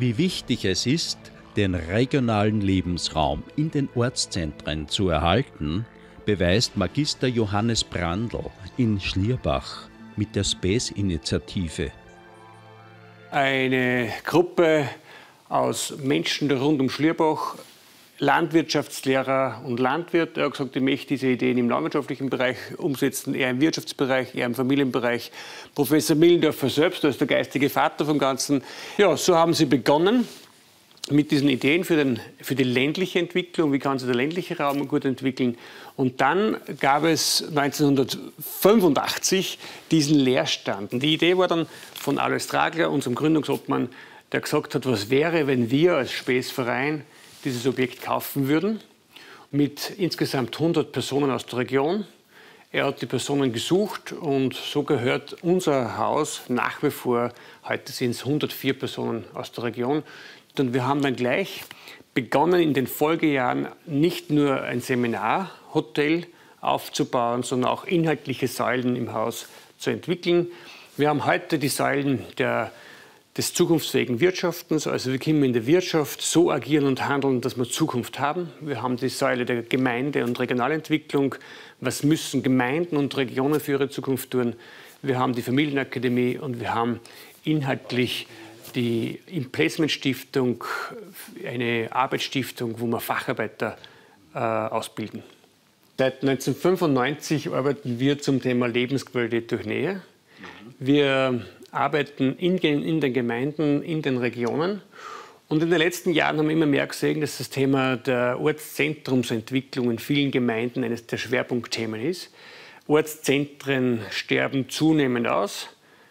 Wie wichtig es ist, den regionalen Lebensraum in den Ortszentren zu erhalten, beweist Magister Johannes Brandl in Schlierbach mit der Space-Initiative. Eine Gruppe aus Menschen rund um Schlierbach, Landwirtschaftslehrer und Landwirt. Er hat gesagt, ich möchte diese Ideen im landwirtschaftlichen Bereich umsetzen, eher im Wirtschaftsbereich, eher im Familienbereich. Professor Millendorfer selbst, der ist der geistige Vater vom Ganzen. Ja, so haben sie begonnen mit diesen Ideen für, den, für die ländliche Entwicklung, wie kann sich der ländliche Raum gut entwickeln. Und dann gab es 1985 diesen Leerstand. Die Idee war dann von Alois Tragler, unserem Gründungsobmann, der gesagt hat, was wäre, wenn wir als Späßverein dieses Objekt kaufen würden, mit insgesamt 100 Personen aus der Region. Er hat die Personen gesucht und so gehört unser Haus nach wie vor, heute sind es 104 Personen aus der Region. Und wir haben dann gleich begonnen, in den Folgejahren nicht nur ein Seminarhotel aufzubauen, sondern auch inhaltliche Säulen im Haus zu entwickeln. Wir haben heute die Säulen der des zukunftsfähigen Wirtschaftens. Also wir können in der Wirtschaft so agieren und handeln, dass wir Zukunft haben. Wir haben die Säule der Gemeinde- und Regionalentwicklung. Was müssen Gemeinden und Regionen für ihre Zukunft tun? Wir haben die Familienakademie und wir haben inhaltlich die Implacement Stiftung, eine Arbeitsstiftung, wo wir Facharbeiter äh, ausbilden. Seit 1995 arbeiten wir zum Thema Lebensqualität durch Nähe. Wir arbeiten in, in den Gemeinden, in den Regionen. Und in den letzten Jahren haben wir immer mehr gesehen, dass das Thema der Ortszentrumsentwicklung in vielen Gemeinden eines der Schwerpunktthemen ist. Ortszentren sterben zunehmend aus.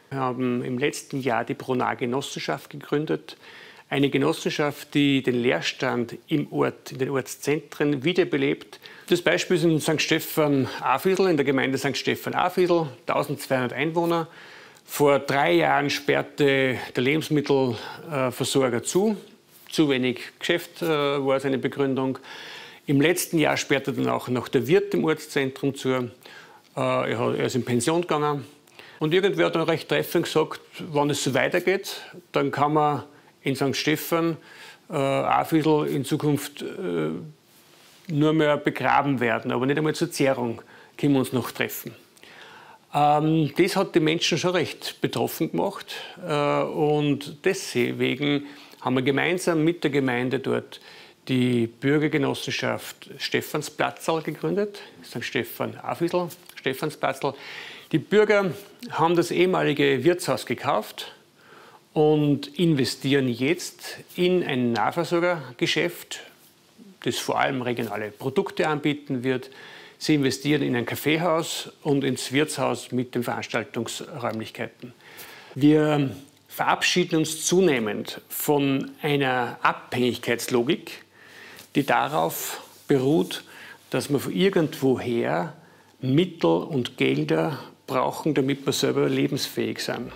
Wir haben im letzten Jahr die Pronar Genossenschaft gegründet. Eine Genossenschaft, die den Leerstand im Ort, in den Ortszentren wiederbelebt. Das Beispiel ist in St. Stephan Afidl, in der Gemeinde St. Stephan Afidl, 1200 Einwohner. Vor drei Jahren sperrte der Lebensmittelversorger zu. Zu wenig Geschäft äh, war seine Begründung. Im letzten Jahr sperrte dann auch noch der Wirt im Ortszentrum zu. Äh, er ist in Pension gegangen. Und irgendwer hat dann recht treffend gesagt, wenn es so weitergeht, dann kann man in St. Stephan äh, Afidl in Zukunft äh, nur mehr begraben werden, aber nicht einmal zur Zehrung können wir uns noch treffen. Ähm, das hat die Menschen schon recht betroffen gemacht. Äh, und deswegen haben wir gemeinsam mit der Gemeinde dort die Bürgergenossenschaft Stephansplatzl gegründet, St. Stephan Afidl, Stephansplatzl. Die Bürger haben das ehemalige Wirtshaus gekauft und investieren jetzt in ein Nahversorgergeschäft, das vor allem regionale Produkte anbieten wird, Sie investieren in ein Kaffeehaus und ins Wirtshaus mit den Veranstaltungsräumlichkeiten. Wir verabschieden uns zunehmend von einer Abhängigkeitslogik, die darauf beruht, dass wir von irgendwoher Mittel und Gelder brauchen, damit wir selber lebensfähig sind.